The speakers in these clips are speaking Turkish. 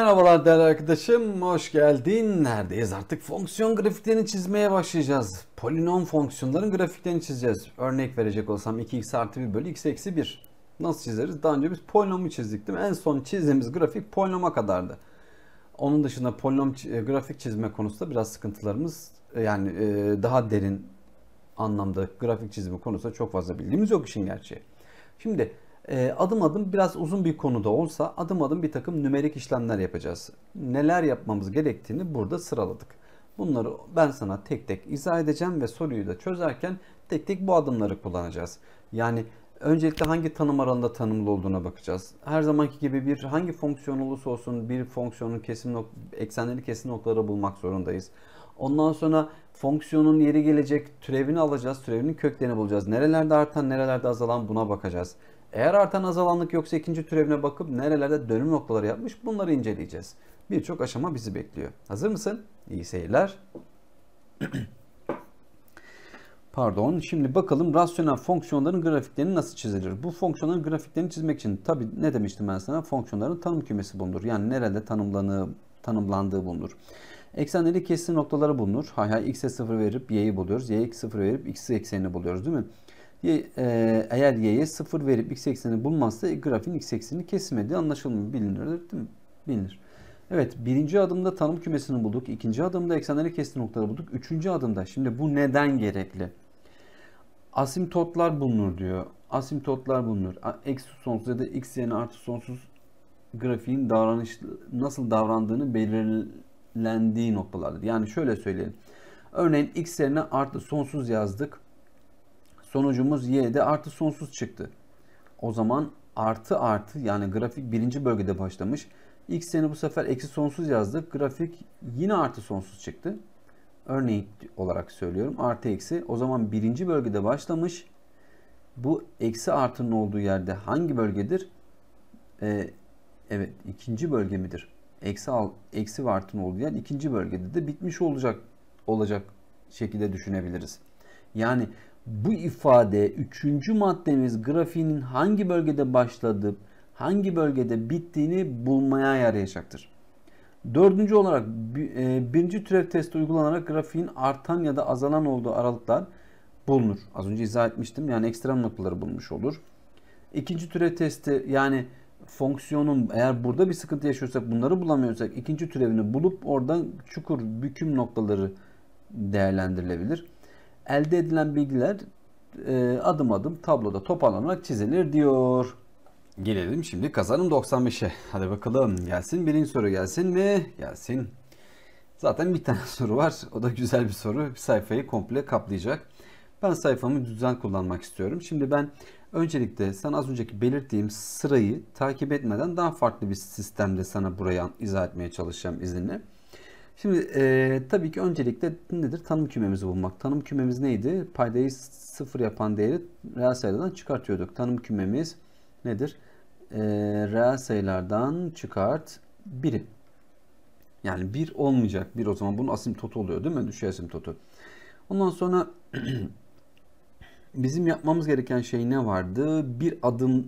Merhabalar değerli arkadaşım, hoş geldin. Neredeyiz artık? Fonksiyon grafiklerini çizmeye başlayacağız. Polinom fonksiyonların grafiklerini çizeceğiz. Örnek verecek olsam 2x artı 1 bölü x eksi 1. Nasıl çizeriz? Daha önce biz polinomu çizdik değil mi? En son çizdiğimiz grafik polinoma kadardı. Onun dışında polinom e, grafik çizme konusunda biraz sıkıntılarımız e, yani e, daha derin anlamda grafik çizimi konusunda çok fazla bildiğimiz yok işin gerçeği. Şimdi adım adım biraz uzun bir konuda olsa adım adım bir takım nümerik işlemler yapacağız. Neler yapmamız gerektiğini burada sıraladık. Bunları ben sana tek tek izah edeceğim ve soruyu da çözerken tek tek bu adımları kullanacağız. Yani öncelikle hangi tanım aralığında tanımlı olduğuna bakacağız. Her zamanki gibi bir hangi fonksiyon olursa olsun bir fonksiyonun kesim nok eksenleri kesim noktaları bulmak zorundayız. Ondan sonra fonksiyonun yeri gelecek türevini alacağız. Türevinin köklerini bulacağız. Nerelerde artan nerelerde azalan buna bakacağız. Eğer artan azalanlık yoksa ikinci türevine bakıp nerelerde dönüm noktaları yapmış bunları inceleyeceğiz. Birçok aşama bizi bekliyor. Hazır mısın? İyi seyirler. Pardon. Şimdi bakalım rasyonel fonksiyonların grafiklerini nasıl çizilir? Bu fonksiyonların grafiklerini çizmek için tabi ne demiştim ben sana? Fonksiyonların tanım kümesi bulunur. Yani nerede tanımlanığı, tanımlandığı bulunur. Eksenleri keskin noktaları bulunur. Hay hay x'e 0 verip y'yi buluyoruz. y'ye 0 verip x eksenini buluyoruz değil mi? E, eğer y'ye 0 verip x eksenini bulmazsa grafiğin x eksenini kesmediği anlaşılmıyor. Bilinir değil mi? Bilinir. Evet birinci adımda tanım kümesini bulduk. ikinci adımda eksenleri kesti noktaları bulduk. Üçüncü adımda şimdi bu neden gerekli? Asimtotlar bulunur diyor. Asimtotlar bulunur. Eksi sonsuz ya da x yerine artı sonsuz grafiğin davranış nasıl davrandığını belirlendiği noktalardır. Yani şöyle söyleyelim. Örneğin x yerine artı sonsuz yazdık. Sonucumuz y'de artı sonsuz çıktı. O zaman artı artı yani grafik birinci bölgede başlamış. X yerine bu sefer eksi sonsuz yazdık. Grafik yine artı sonsuz çıktı. Örneğin olarak söylüyorum. Artı eksi. O zaman birinci bölgede başlamış. Bu eksi artının olduğu yerde hangi bölgedir? Ee, evet ikinci bölge midir? Eksi, al, eksi ve artının olduğu yer ikinci bölgede de bitmiş olacak olacak şekilde düşünebiliriz. Yani bu ifade üçüncü maddemiz grafiğinin hangi bölgede başladığı, hangi bölgede bittiğini bulmaya yarayacaktır. Dördüncü olarak e, birinci türev testi uygulanarak grafiğin artan ya da azalan olduğu aralıklar bulunur. Az önce izah etmiştim. Yani ekstrem noktaları bulmuş olur. İkinci türev testi yani fonksiyonun eğer burada bir sıkıntı yaşıyorsak bunları bulamıyorsak ikinci türevini bulup oradan çukur büküm noktaları değerlendirilebilir elde edilen bilgiler e, adım adım tabloda toparlanarak çizilir diyor. Gelelim şimdi kazanım 95'e. Hadi bakalım gelsin birinci soru gelsin mi? Gelsin. Zaten bir tane soru var. O da güzel bir soru. Bir sayfayı komple kaplayacak. Ben sayfamı düzen kullanmak istiyorum. Şimdi ben öncelikle sana az önceki belirttiğim sırayı takip etmeden daha farklı bir sistemde sana burayı izah etmeye çalışacağım izinle. Şimdi e, tabii ki öncelikle nedir? Tanım kümemizi bulmak. Tanım kümemiz neydi? Paydayı sıfır yapan değeri reel sayılardan çıkartıyorduk. Tanım kümemiz nedir? E, reel sayılardan çıkart 1'i. Yani 1 olmayacak. 1 o zaman bunun asimtotu oluyor değil mi? Düşey asimtotu. Ondan sonra bizim yapmamız gereken şey ne vardı? Bir adım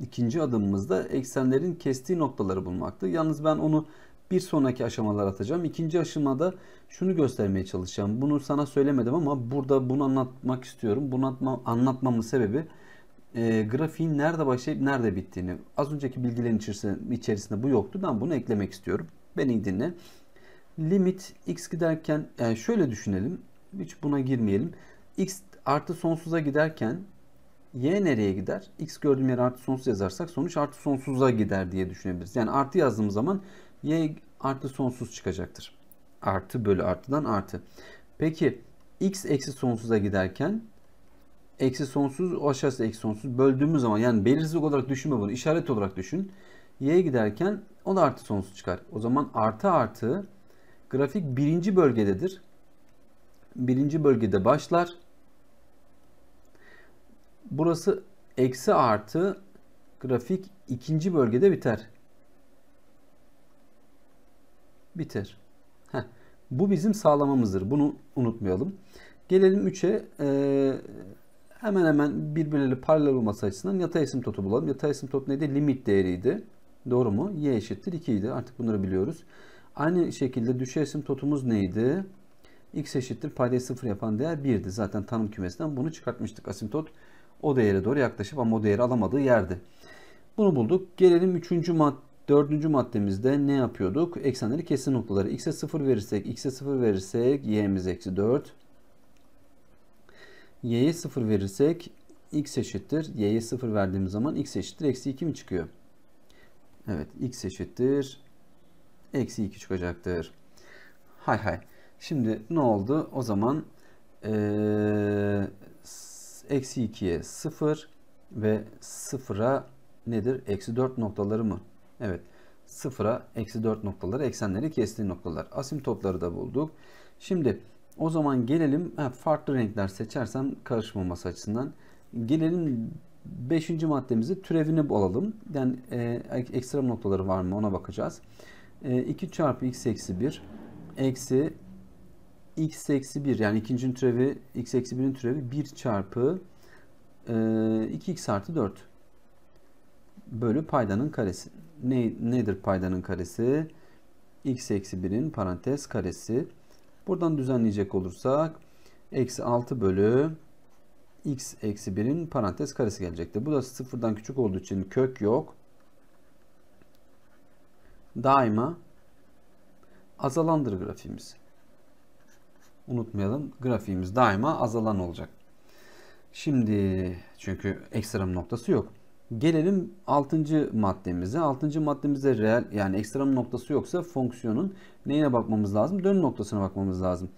ikinci adımımızda eksenlerin kestiği noktaları bulmaktı. Yalnız ben onu bir sonraki aşamalar atacağım. İkinci aşamada şunu göstermeye çalışacağım. Bunu sana söylemedim ama burada bunu anlatmak istiyorum. Bunu anlatma, anlatmamın sebebi e, grafiğin nerede başlayıp nerede bittiğini. Az önceki bilgilerin içerisinde, içerisinde bu yoktu. Ben bunu eklemek istiyorum. Beni dinle. Limit x giderken yani şöyle düşünelim. Hiç buna girmeyelim. x artı sonsuza giderken y nereye gider? x gördüğüm yere artı sonsuz yazarsak sonuç artı sonsuza gider diye düşünebiliriz. Yani artı yazdığımız zaman y artı sonsuz çıkacaktır. Artı bölü artıdan artı. Peki x eksi sonsuza giderken eksi sonsuz o aşağısı eksi sonsuz böldüğümüz zaman yani belirsizlik olarak düşünme bunu işaret olarak düşün. Y'ye giderken o da artı sonsuz çıkar. O zaman artı artı grafik birinci bölgededir. Birinci bölgede başlar. Burası eksi artı grafik ikinci bölgede biter. Biter. Heh. Bu bizim sağlamamızdır. Bunu unutmayalım. Gelelim 3'e. Ee, hemen hemen birbirleriyle paralel olması açısından yatay asimtotu bulalım. Yatay asimtot neydi? Limit değeriydi. Doğru mu? Y eşittir 2 idi. Artık bunları biliyoruz. Aynı şekilde düşey asimtotumuz neydi? X eşittir paydayı 0 yapan değer 1'di. Zaten tanım kümesinden bunu çıkartmıştık. Asimtot o değere doğru yaklaşıp ama o değeri alamadığı yerde. Bunu bulduk. Gelelim 3. mad 4. maddemizde ne yapıyorduk? Eksenleri kesin noktaları. X'e 0 verirsek, X'e 0 verirsek y'miz eksi 4. Y'ye 0 verirsek X eşittir. Y'ye 0 verdiğimiz zaman X eşittir. Eksi 2 mi çıkıyor? Evet. X eşittir. Eksi 2 çıkacaktır. Hay hay. Şimdi ne oldu? O zaman eksi 2'ye 0 ve 0'a nedir? Eksi 4 noktaları mı? Evet. 0'a eksi 4 noktaları eksenleri kestiği noktalar. Asimtotları da bulduk. Şimdi o zaman gelelim farklı renkler seçersem karışmaması açısından. Gelelim 5. maddemizi türevini bulalım. Yani e, ekstrem noktaları var mı ona bakacağız. E, 2 çarpı x eksi 1 eksi x eksi 1 yani ikincinin türevi x eksi 1'in türevi 1 çarpı e, 2x artı 4 bölü paydanın karesi. Ne, nedir paydanın karesi? x eksi 1'in parantez karesi. Buradan düzenleyecek olursak eksi 6 bölü x eksi 1'in parantez karesi gelecektir. Bu da sıfırdan küçük olduğu için kök yok. Daima azalandır grafiğimiz. Unutmayalım grafiğimiz daima azalan olacak. Şimdi çünkü ekstrem noktası yok. Gelelim 6. maddemize. 6. maddemizde reel yani ekstrem noktası yoksa fonksiyonun neyine bakmamız lazım? Dönüm noktasına bakmamız lazım.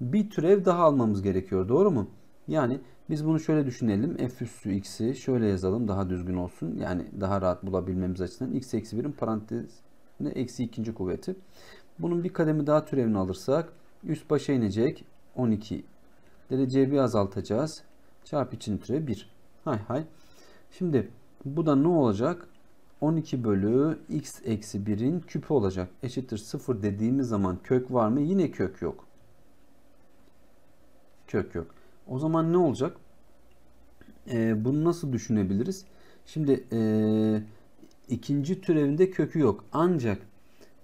Bir türev daha almamız gerekiyor. Doğru mu? Yani biz bunu şöyle düşünelim. f üssü x'i şöyle yazalım daha düzgün olsun. Yani daha rahat bulabilmemiz açısından x eksi 1'in parantezine eksi ikinci kuvveti. Bunun bir kademi daha türevini alırsak üst başa inecek 12 dereceyi bir azaltacağız. Çarpı için türev 1. Hay hay. Şimdi bu da ne olacak? 12 bölü x eksi 1'in küpü olacak. Eşittir 0 dediğimiz zaman kök var mı? Yine kök yok. Kök yok. O zaman ne olacak? Ee, bunu nasıl düşünebiliriz? Şimdi e, ikinci türevinde kökü yok. Ancak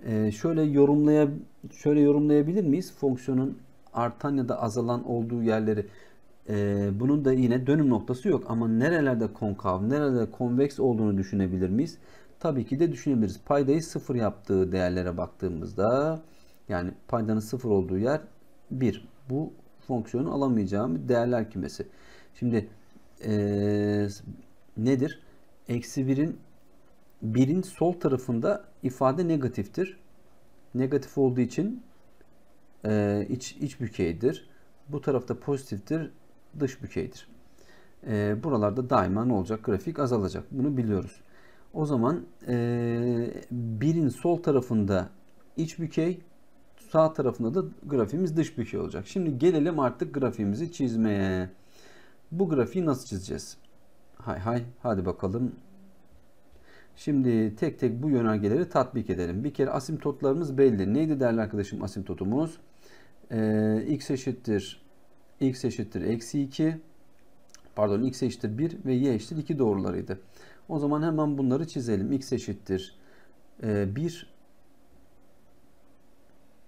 e, şöyle yorumlaya şöyle yorumlayabilir miyiz? Fonksiyonun artan ya da azalan olduğu yerleri. E, bunun da yine dönüm noktası yok. Ama nerelerde konkav, nerelerde konveks olduğunu düşünebilir miyiz? Tabii ki de düşünebiliriz. Paydayı sıfır yaptığı değerlere baktığımızda yani paydanın sıfır olduğu yer 1. Bu fonksiyonu alamayacağım değerler kümesi. Şimdi ee, nedir? Eksi 1'in 1'in sol tarafında ifade negatiftir. Negatif olduğu için e, iç, iç bükeydir. Bu tarafta pozitiftir. Dış bükeydir. E, buralarda daima ne olacak? Grafik azalacak. Bunu biliyoruz. O zaman e, 1'in sol tarafında iç bükey, sağ tarafında da grafimiz dış bükey olacak. Şimdi gelelim artık grafimizi çizmeye. Bu grafiği nasıl çizeceğiz? Hay hay hadi bakalım. Şimdi tek tek bu yönergeleri tatbik edelim. Bir kere asimtotlarımız belli. Neydi değerli arkadaşım asimtotumuz? Ee, x eşittir x eşittir eksi 2 pardon x eşittir 1 ve y eşittir 2 doğrularıydı. O zaman hemen bunları çizelim. x eşittir e, 1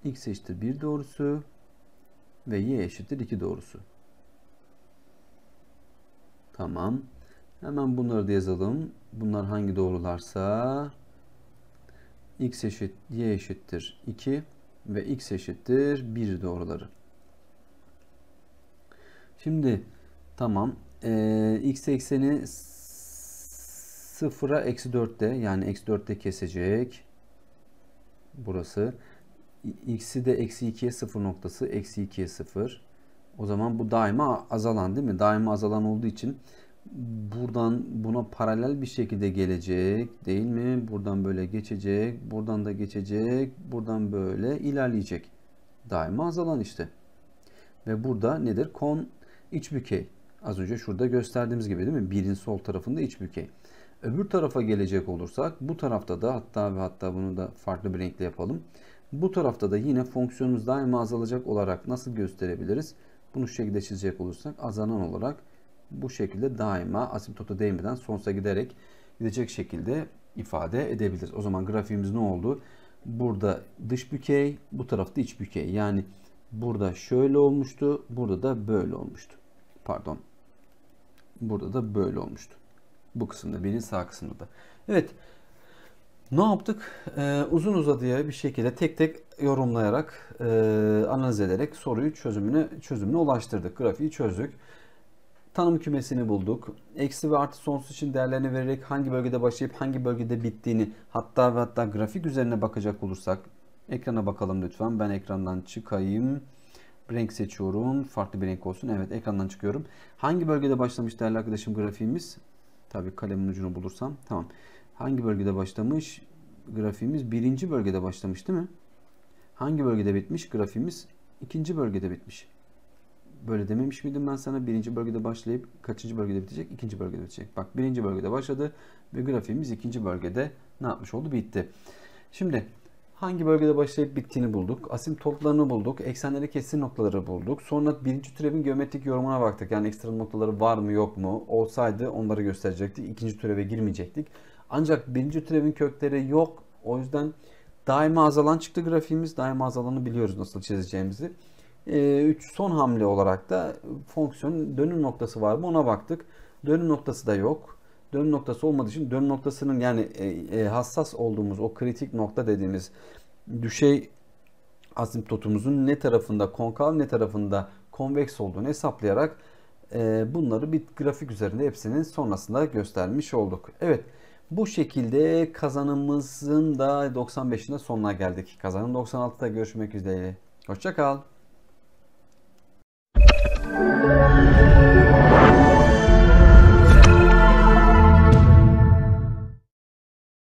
x eşittir 1 doğrusu ve y eşittir 2 doğrusu. Tamam. Hemen bunları da yazalım. Bunlar hangi doğrularsa x eşit y eşittir 2 ve x eşittir 1 doğruları. Şimdi tamam. Ee, x ekseni 0'a eksi 4'te yani eksi 4'te kesecek. Burası. x'i de eksi 2'ye 0 noktası. Eksi 2'ye 0. O zaman bu daima azalan değil mi? Daima azalan olduğu için buradan buna paralel bir şekilde gelecek değil mi? Buradan böyle geçecek, buradan da geçecek, buradan böyle ilerleyecek. Daima azalan işte. Ve burada nedir? Kon iç bükey. Az önce şurada gösterdiğimiz gibi değil mi? Birin sol tarafında iç bükey. Öbür tarafa gelecek olursak bu tarafta da hatta ve hatta bunu da farklı bir renkle yapalım. Bu tarafta da yine fonksiyonumuz daima azalacak olarak nasıl gösterebiliriz? Bunu şu şekilde çizecek olursak azalan olarak bu şekilde daima asimtota değmeden sonsuza giderek gidecek şekilde ifade edebiliriz. O zaman grafiğimiz ne oldu? Burada dış bükey, bu tarafta iç bükey. Yani burada şöyle olmuştu, burada da böyle olmuştu. Pardon. Burada da böyle olmuştu. Bu kısımda, birin sağ kısmında da. Evet. Ne yaptık? Ee, uzun uzadıya bir şekilde tek tek yorumlayarak, e, analiz ederek soruyu çözümüne çözümüne ulaştırdık. Grafiği çözdük. Tanım kümesini bulduk. Eksi ve artı sonsuz için değerlerini vererek hangi bölgede başlayıp hangi bölgede bittiğini hatta ve hatta grafik üzerine bakacak olursak ekrana bakalım lütfen. Ben ekrandan çıkayım. Renk seçiyorum. Farklı bir renk olsun. Evet ekrandan çıkıyorum. Hangi bölgede başlamış değerli arkadaşım grafiğimiz? Tabii kalemin ucunu bulursam. Tamam. Hangi bölgede başlamış? Grafiğimiz birinci bölgede başlamış değil mi? Hangi bölgede bitmiş? Grafiğimiz ikinci bölgede bitmiş. Böyle dememiş miydim ben sana? Birinci bölgede başlayıp kaçıncı bölgede bitecek? İkinci bölgede bitecek. Bak birinci bölgede başladı ve grafiğimiz ikinci bölgede ne yapmış oldu? Bitti. Şimdi hangi bölgede başlayıp bittiğini bulduk. Asimptotlarını bulduk. Eksenleri kesin noktaları bulduk. Sonra birinci türevin geometrik yorumuna baktık. Yani ekstra noktaları var mı yok mu? Olsaydı onları gösterecektik. İkinci türeve girmeyecektik. Ancak birinci türevin kökleri yok. O yüzden daima azalan çıktı grafiğimiz. Daima azalanı biliyoruz nasıl çizeceğimizi. Ee, üç son hamle olarak da fonksiyon dönüm noktası var mı ona baktık. Dönüm noktası da yok. Dönüm noktası olmadığı için dönüm noktasının yani e, e, hassas olduğumuz o kritik nokta dediğimiz düşey asimptotumuzun ne tarafında konkav ne tarafında konveks olduğunu hesaplayarak e, bunları bir grafik üzerinde hepsinin sonrasında göstermiş olduk. Evet bu şekilde kazanımızın da 95'inde sonuna geldik. Kazanım 96'da görüşmek üzere. Hoşçakal.